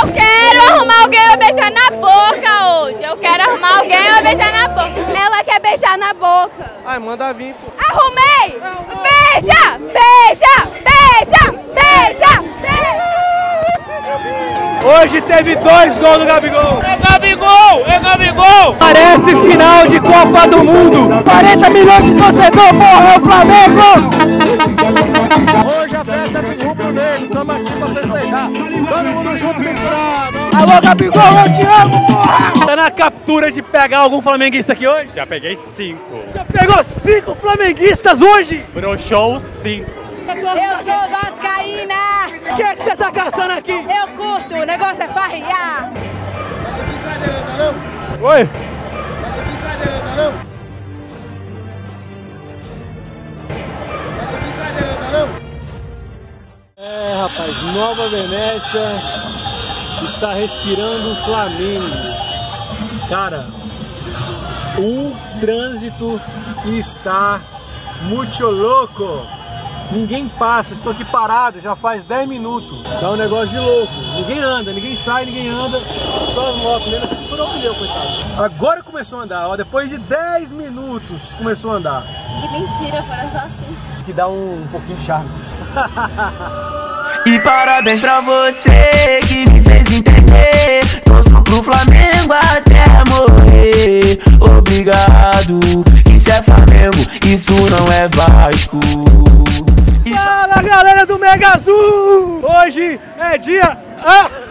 Eu quero arrumar alguém pra beijar na boca hoje. Eu quero arrumar alguém pra beijar na boca. Ela quer beijar na boca. Ai, manda vir, pô. Arrumei! Beija! Beija! Beija! Beija! Beija! Hoje teve dois gols do Gabigol. É Gabigol! É Gabigol! Parece final de Copa do Mundo. 40 milhões de torcedor, porra, é o Flamengo! Hoje a festa do rubro negro, estamos aqui pra festejar. Todo mundo junto, misturado. Alô, Gabigol, eu te amo, porra! Tá na captura de pegar algum flamenguista aqui hoje? Já peguei cinco. Já pegou cinco flamenguistas hoje? Broxou cinco. Eu sou vascaína! O que é que você tá caçando aqui? Eu curto, o negócio é farriar! Oi? É, rapaz, Nova Venécia está respirando o Flamengo. Cara, o trânsito está muito louco. Ninguém passa, estou aqui parado já faz 10 minutos. Tá um negócio de louco. Ninguém anda, ninguém sai, ninguém anda. Só as motos mesmo. Por onde deu, coitado? Agora começou a andar, ó. Depois de 10 minutos começou a andar. Que mentira, foram só assim. Que dá um, um pouquinho de charme. E parabéns pra você que me fez entender. Torço pro Flamengo até morrer. Obrigado. Isso é Flamengo, isso não é Vasco. E Fala galera do Mega Azul! Hoje é dia. Ah!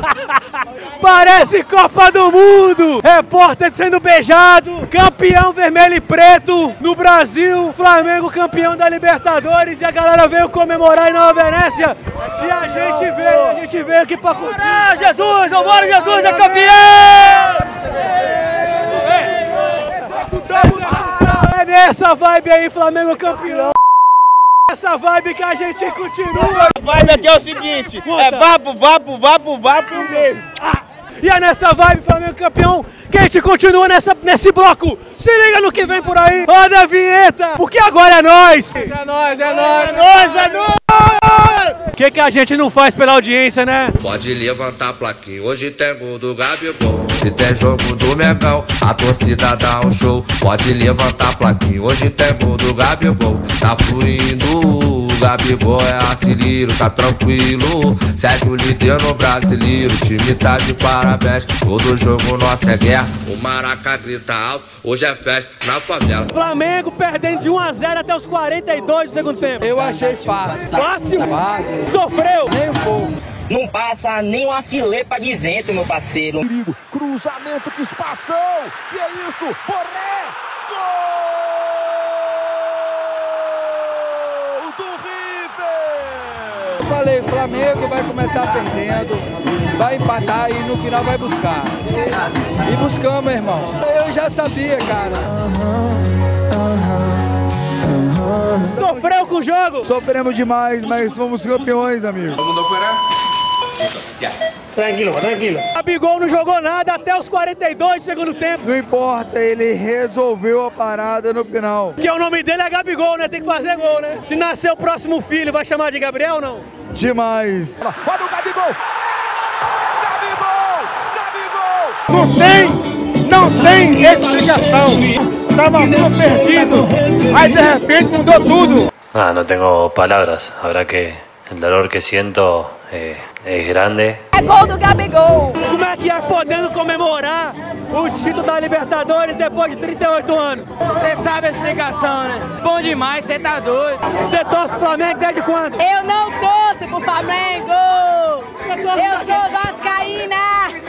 Parece Copa do Mundo! Repórter sendo beijado, campeão vermelho e preto no Brasil, Flamengo campeão da Libertadores e a galera veio comemorar em Nova Venécia e a gente veio, a gente veio aqui pra curtir. Ah, Jesus, vambora Jesus, é campeão! É nessa vibe aí, Flamengo campeão! Essa vibe que a gente continua. Vibe aqui é o seguinte: é vapo, vapo, vapo, vapo mesmo. E é nessa vibe, Flamengo campeão, que a gente continua nessa, nesse bloco. Se liga no que vem por aí. Roda a vinheta, porque agora é nós. É nós, é nós. É nós, é nós. O que, que a gente não faz pela audiência, né? Pode levantar a plaquinha, hoje tem gol do Gabigol Se tem jogo do Megão, a torcida dá um show Pode levantar a plaquinha, hoje tem gol do Gabigol Tá fluindo, o Gabigol é artilheiro, tá tranquilo Segue o líder no brasileiro, o time tá de parabéns Todo jogo nosso é guerra, o Maraca grita alto Hoje é festa na favela Flamengo perdendo de 1 a 0 até os 42 do segundo tempo. Eu achei fácil. Fácil? Fácil. Sofreu? Nem um pouco. Não passa nem uma filepa de vento, meu parceiro. Perigo. Cruzamento, que espação. Que é isso? Borré. Gol do River. Eu falei, Flamengo vai começar perdendo. Vai empatar e no final vai buscar. E buscamos, irmão. Eu já sabia, cara. Sofreu com o jogo? Sofremos demais, mas fomos campeões, amigo. Tranquilo, tranquilo. Gabigol não jogou nada até os 42 do segundo tempo. Não importa, ele resolveu a parada no final. Que o nome dele é Gabigol, né? Tem que fazer gol, né? Se nascer o próximo filho, vai chamar de Gabriel ou não? Demais. Olha o Gabigol! Gabigol! Gabigol! Não tem, não tem explicação. Aí de repente tudo. Ah, no tengo palabras. Habrá que. El dolor que siento eh, es grande. É gol do Gabigol! Como é que é podendo comemorar o título da Libertadores depois de 38 anos? Você sabe a explicação, né? Bom demais, você tá doido. Você torce pro Flamengo desde quando? Eu não torço pro Flamengo! Eu sou vascaína!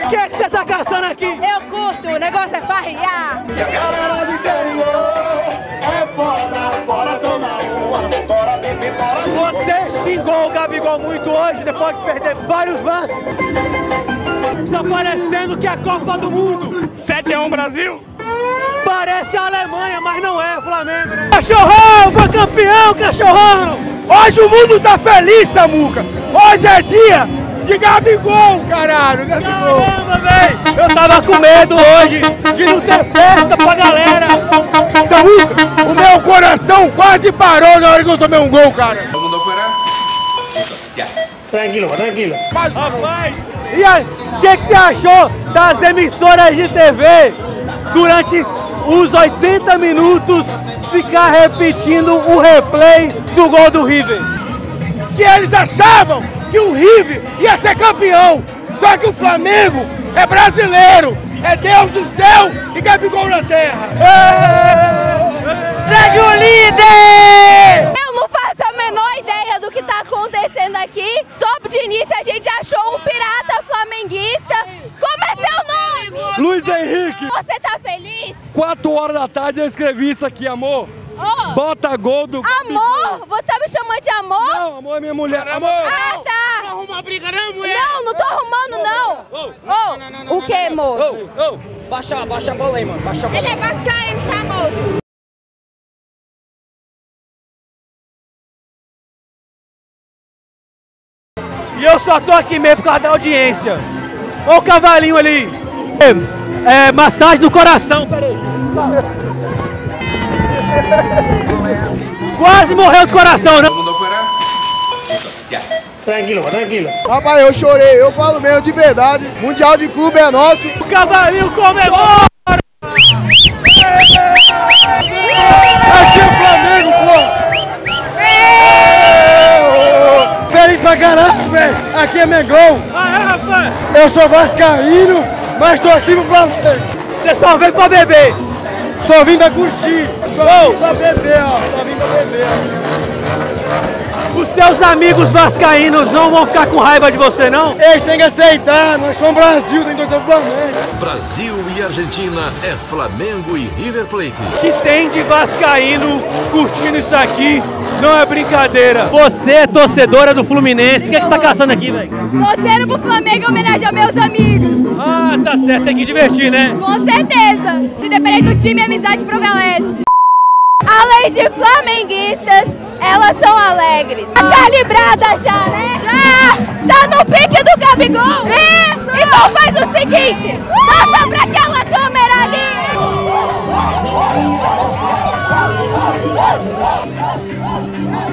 O que é que você tá caçando aqui? Eu curto, o negócio é farriar! Você xingou o Gabigol muito hoje depois de perder vários lances. Tá parecendo que é a Copa do Mundo. 7x1 Brasil. Parece a Alemanha, mas não é o Flamengo, né? Cachorrão, foi campeão, cachorrão! Hoje o mundo tá feliz, Samuca! Hoje é dia de Gabigol, caralho! Gabigol! Caramba, véi! Eu tava com medo hoje de não ter festa pra galera! Samuca, o meu coração quase parou na hora que eu tomei um gol, cara! Tranquilo, tranquilo. Rapaz, E aí, o que, que você achou das emissoras de TV durante os 80 minutos ficar repetindo o replay do gol do River? Que eles achavam que o River ia ser campeão. Só que o Flamengo é brasileiro, é Deus do céu e Gabigol na terra. Segue o líder! Eu não faço a menor ideia do que tá acontecendo aqui. Top de início a gente achou um pirata flamenguista. Como é seu nome? Luiz Henrique. Você tá feliz? 4 horas da tarde eu escrevi isso aqui, amor. Oh. Bota gol do. Amor? Você tá me chamando de amor? Não, amor é minha mulher. Amor! Ah, tá! Não arruma briga não, mulher! Não, não tô arrumando, não! Oh, o que, amor? Ô, ô, baixa, baixa a bola aí, mano. Baixa a bola. Ele é vascaíno, famoso. E só tô aqui mesmo por causa da audiência. Olha o cavalinho ali. É, é, massagem do coração, peraí. Quase morreu do coração, né? Tranquilo, tranquilo. Rapaz, eu chorei, eu falo mesmo de verdade. Mundial de clube é nosso. O cavalinho comemora! Aqui é Mengão! É, rapaz? Eu sou vascaíno, mas torci pro Flamengo! Você só veio pra beber! Só vim pra curtir! Só vim pra beber, ó! Só vim pra beber, ó! Seus amigos vascaínos não vão ficar com raiva de você, não? Eles têm que aceitar, nós somos Brasil, tem que torcer pro Flamengo! Brasil e Argentina é Flamengo e River Plate. que tem de vascaíno curtindo isso aqui não é brincadeira. Você é torcedora do Fluminense. O que, é que você tá caçando aqui, velho? Torcendo pro Flamengo em homenagem aos meus amigos. Ah, tá certo. Tem que divertir, né? Com certeza. Se depender do time, a amizade prevalece. Além de flamenguistas, são alegres. Tá calibrada já, né? Já! Tá no pique do Gabigol? Isso! Então faz o seguinte, passa pra aquela câmera ali!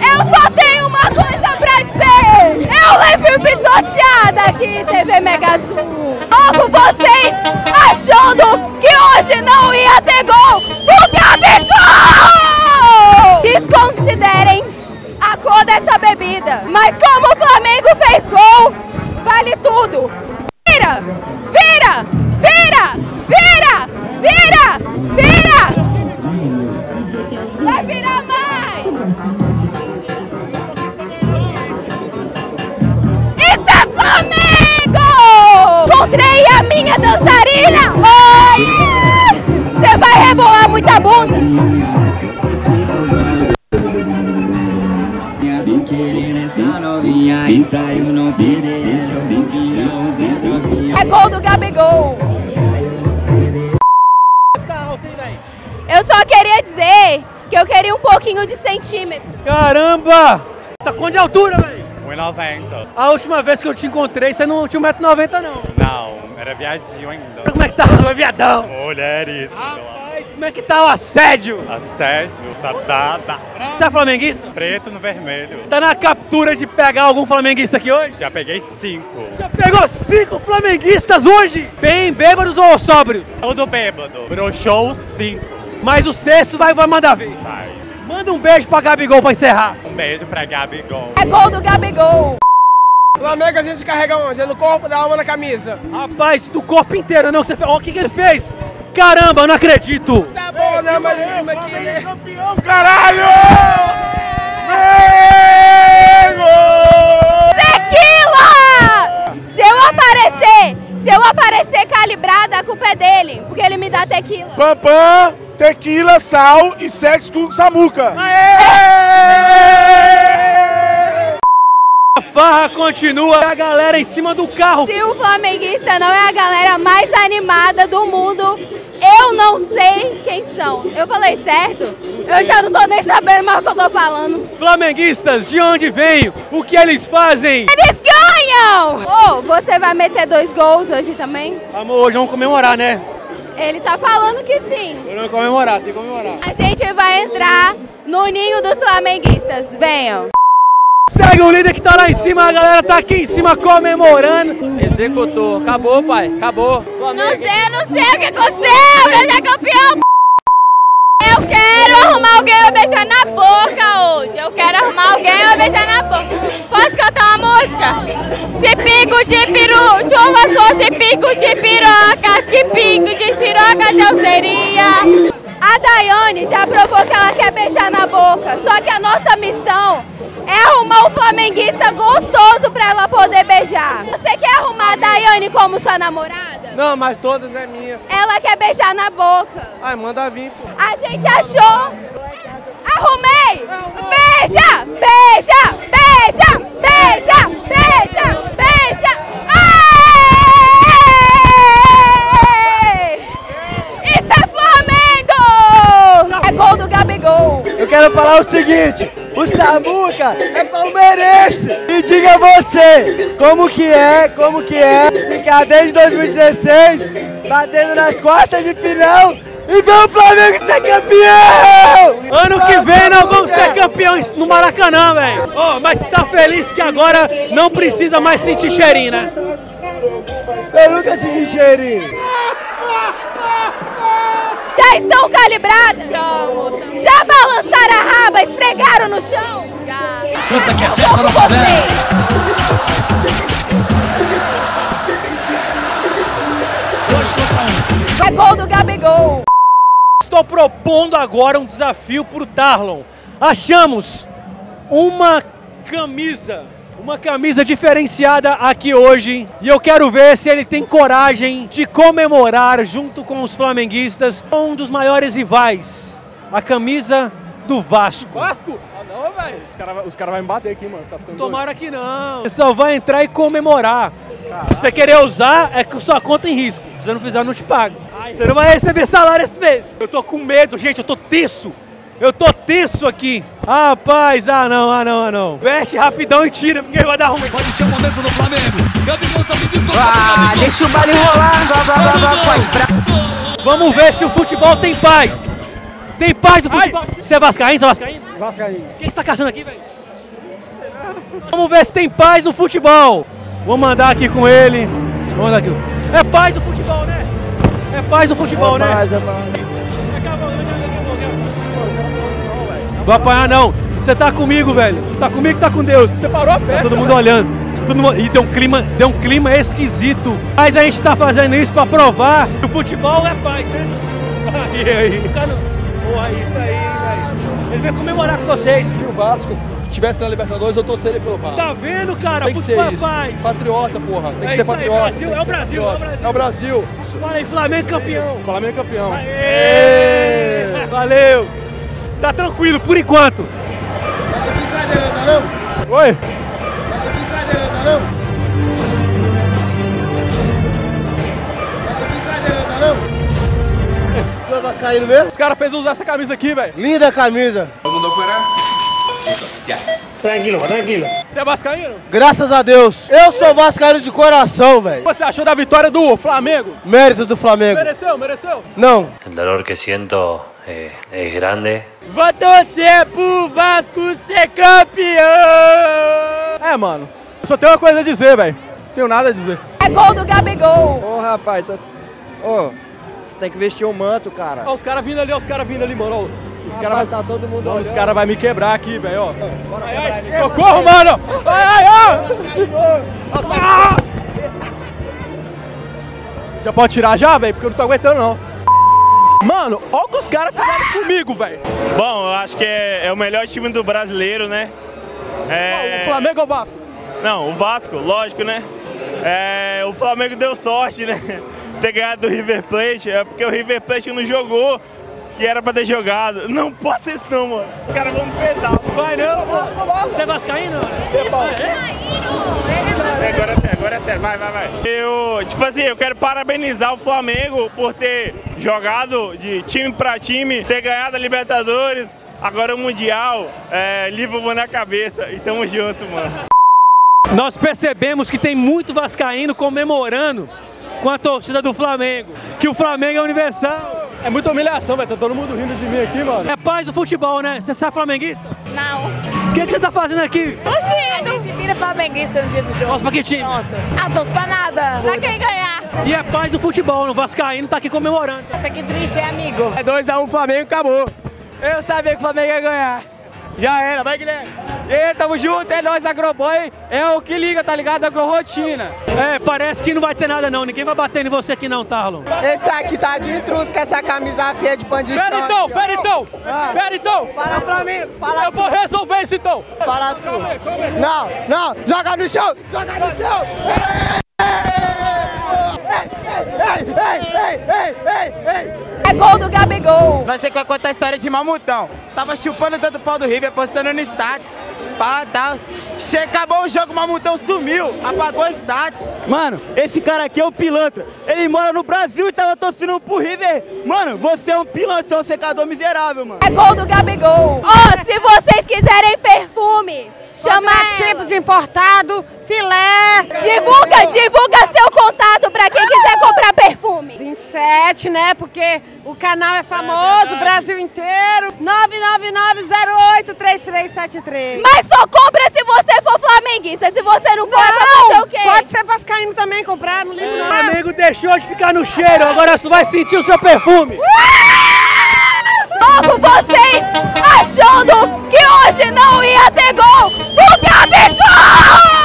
Eu só tenho uma coisa pra dizer! Eu levei pisoteada aqui em TV Mega Azul! Logo vocês achando que hoje não ia ter gol do Gabigol! Dessa bebida. Mas como o Flamengo É gol do Gabigol! Eu só queria dizer que eu queria um pouquinho de centímetro. Caramba! Tá com de altura, velho? 1,90. A última vez que eu te encontrei, você não tinha 1,90m, não. Não, era viadinho ainda. Como é que tá, meu viadão? Mulheres. Rapaz, como é que tá o assédio? Assédio, tá, tá, tá. Tá flamenguista? Preto no vermelho. Tá na captura de pegar algum flamenguista aqui hoje? Já peguei cinco. Já pegou cinco flamenguistas hoje? Bem bêbados ou sóbrios? Todo bêbado. Broxou cinco. Mas o sexto vai, vai mandar ver. Vai. Manda um beijo pra Gabigol pra encerrar. Um beijo pra Gabigol. É gol do Gabigol! Flamengo a gente carrega onde? É no corpo, da alma, na camisa. Rapaz, do corpo inteiro, não que você fez. Olha o que, que ele fez. Caramba, eu não acredito. Tá bom, né? Mas estamos aqui, né? Campeão, caralho! Tequila! Se eu aparecer, se eu aparecer calibrada, a culpa é dele, porque ele me dá tequila. Pampam, tequila, sal e sexo com Samuca. A farra continua, a galera em cima do carro. Se o flamenguista não é a galera mais animada do mundo, eu não sei quem são. Eu falei certo? Eu já não tô nem sabendo mais o que eu tô falando. Flamenguistas, de onde vêm? O que eles fazem? Eles ganham! Ô, você vai meter dois gols hoje também? Amor, hoje vamos comemorar, né? Ele tá falando que sim. Vamos comemorar, tem que comemorar. A gente vai entrar no ninho dos flamenguistas. Venham. Segue o líder que tá lá em cima, a galera tá aqui em cima comemorando. Executou. Acabou, pai. Acabou. Não sei, não sei o que aconteceu. Deus é campeão. Eu quero arrumar alguém pra beijar na boca hoje. Eu quero arrumar alguém pra beijar na boca. Posso cantar uma música? Se pingo de peru, chuva fosse pingo de pirocas, que pingo de sirocas eu seria. A Daiane já provou que ela quer beijar na boca, só que a nossa missão é arrumar um flamenguista gostoso pra ela poder beijar. Você quer arrumar a Daiane como sua namorada? Não, mas todas é minha. Ela quer beijar na boca. Ai, manda vir, pô. A gente achou. Arrumei! Beija! Beija! Beija! Beija! Beija! Beija! Aê! Isso é Flamengo! É gol do Gabigol! Eu quero falar o seguinte, o Samuca é palmeirense. E diga você, como que é, como que é ficar desde 2016 batendo nas quartas de final e ver o Flamengo ser campeão! Ano que vem nós vamos ser campeões no Maracanã, velho. Oh, mas você tá feliz que agora não precisa mais sentir cheirinho, né? Eu nunca senti cheirinho. Já estão calibradas? Já balançaram a raba, esfregaram no chão? Já. Canta que é festa na favela. Dois contra um. É gol do Gabigol! Estou propondo agora um desafio pro Tarlon. Achamos uma camisa, uma camisa diferenciada aqui hoje. E eu quero ver se ele tem coragem de comemorar junto com os flamenguistas um dos maiores rivais, a camisa do Vasco. Vasco? Ah não, velho. Os caras cara vão me bater aqui, mano. Você tá ficando Tomara que não. Você só vai entrar e comemorar. Se você querer usar, é com sua conta em risco. Se você não fizer, eu não te pago. Você não vai receber salário esse mês. Eu tô com medo, gente. Eu tô tenso. Eu tô tenso aqui. Rapaz, ah não, ah não, ah não. Veste rapidão e tira, porque vai dar ruim. Pode ser o momento no Flamengo. Gabigol tá pedindo Ah, deixa o baile rolar. Só, só, só, só, com as bra... Vamos ver se o futebol tem paz. Tem paz do futebol. Você é vascaíno? Você é vascaíno? Vascaíno. Quem você tá caçando aqui, velho? Vamos ver se tem paz no futebol. Vou mandar aqui com ele. Vou mandar aqui. É paz do futebol, né? É paz do futebol, É né? paz, é paz. Vou apanhar não. Você tá comigo, velho. Você tá comigo, tá com Deus. Você parou a festa. Tá todo mundo olhando. Todo mundo... E deu um clima, deu um clima esquisito. Mas a gente tá fazendo isso pra provar que o futebol é paz, né? Aí, aí. Cara, Porra, isso aí, velho. Ele veio comemorar com vocês. Se o Vasco estivesse na Libertadores, eu torceria pelo Vasco. Tá vendo, cara? Tem que ser é isso. paz. Patriota, porra. Tem que É ser isso aí, patriota. Brasil, que é o ser Brasil, é o patriota. É o Brasil. Fala aí, Flamengo campeão. Flamengo campeão. Aê! Valeu. Tá tranquilo, por enquanto. Brincadeira, tá não? Oi. Brincadeira, tá não? Brincadeira, tá não? Tu é vascaíno mesmo? Os caras fez usar essa camisa aqui, velho. Linda camisa. Tranquilo, tranquilo. Você é vascaíno? Graças a Deus. Eu sou vascaíno de coração, velho. O que você achou da vitória do Flamengo? Mérito do Flamengo. Mereceu, mereceu. Não. El dolor que siento eh, es grande. Vou torcer pro Vasco ser campeão! É, mano. Eu só tenho uma coisa a dizer, velho. Tenho nada a dizer. É gol do Gabigol! Ô rapaz, você ô, você tem que vestir o manto, cara. Ó, os caras vindo ali, ó, os caras vindo ali, mano. Os caras tá todo mundo Mano, os caras vão me quebrar aqui, velho, ó. Ai, ai, socorro, mano! Ai, ai, ó! Ah! Já pode tirar já, velho? Porque eu não tô aguentando, não. Mano, olha o que os caras fizeram comigo, velho. Bom, eu acho que é, é o melhor time do brasileiro, né? É... O Flamengo ou o Vasco? Não, o Vasco, lógico, né? É, o Flamengo deu sorte, né? Ter ganhado do River Plate, é porque o River Plate não jogou, que era pra ter jogado. Não posso isso não, mano. Os caras vão me pesar. Vai não, Você é vascaíno? Você é. Agora é sério, agora é sério, vai, vai, vai. Eu, tipo assim, eu quero parabenizar o Flamengo por ter jogado de time pra time, ter ganhado a Libertadores, agora o Mundial, é, Liverpool na cabeça. E tamo junto, mano. Nós percebemos que tem muito vascaíno comemorando com a torcida do Flamengo, que o Flamengo é universal. É muita humilhação, velho. Tá todo mundo rindo de mim aqui, mano. É paz do futebol, né? Você é flamenguista? Não. O que, que você tá fazendo aqui? Oxi, a gente vira flamenguista no dia do jogo. Nossa, pra que time? Pronto. Ah, torço pra nada. Pra quem ganhar. E é paz do futebol, no Vascaíno tá aqui comemorando. Nossa, que triste, é amigo. É 2x1 Flamengo, acabou. Eu sabia que o Flamengo ia ganhar. Já era, vai Guilherme. E tamo junto, é nóis, Agroboy. É o que liga, tá ligado? Agrorotina. É, parece que não vai ter nada não. Ninguém vai bater em você aqui não, Tarlon. Esse aqui tá de intruso com essa camisa feia de pano de Pera chão então, pera então, Ah. pera então. Fala Flamengo. Fala Eu vou resolver isso então. Fala tu. Não, não, joga no chão, joga no chão. Ei, ei, ei, ei, ei, ei. É gol do Gabigol. Nós temos que contar a história de Mamutão. Tava chupando tanto pau do River, postando no status. Pá, tá. Che- Acabou o jogo, o Mamutão sumiu, apagou o status. Mano, esse cara aqui é um pilantra. Ele mora no Brasil e tava torcendo pro River. Mano, você é um pilantra, você é um secador miserável, mano. É gol do Gabigol. Ó, se vocês quiserem perfume, chama tipo ela. de importado, filé. Divulga, divulga seu contato pra quem quiser comprar perfume. 27, né? Porque o canal é famoso, Brasil inteiro. 999083373. Mas só compra se você for flamenguista. Se você não for, é pra fazer o quê? Pode ser vascaíno também comprar, não ligo O não. Flamengo deixou de ficar no cheiro, agora só vai sentir o seu perfume. Logo vocês achando que hoje não ia ter gol do Gabigol!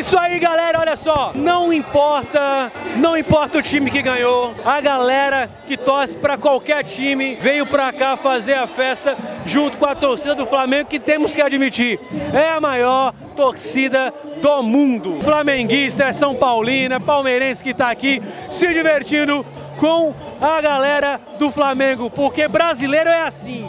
Isso aí, galera. Olha só, não importa, não importa o time que ganhou. A galera que torce pra qualquer time veio pra cá fazer a festa junto com a torcida do Flamengo, que temos que admitir, é a maior torcida do mundo. Flamenguista, é São Paulino, é palmeirense que tá aqui se divertindo com a galera do Flamengo, porque brasileiro é assim.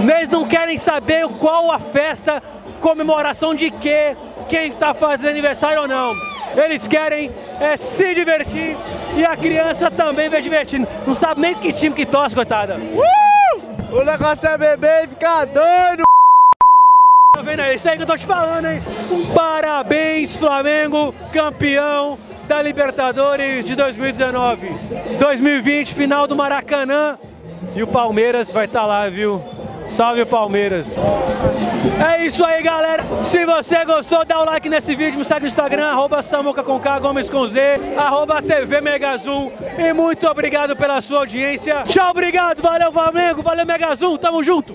Eles não querem saber qual a festa, comemoração de quê, quem tá fazendo aniversário ou não. Eles querem é se divertir e a criança também vai divertindo. Não sabe nem que time que torce, coitada. O negócio é beber e ficar doido. Tá vendo aí? Isso aí que eu tô te falando, hein? Parabéns, Flamengo, campeão da Libertadores de 2019. 2020, final do Maracanã. E o Palmeiras vai estar lá, viu? Salve Palmeiras. É isso aí, galera. Se você gostou, dá o like nesse vídeo, me segue no Instagram, arroba Samuca com K, Gomes com Z, arroba TV. E muito obrigado pela sua audiência. Tchau, obrigado. Valeu, Flamengo. Valeu, Mega Azul. Tamo junto.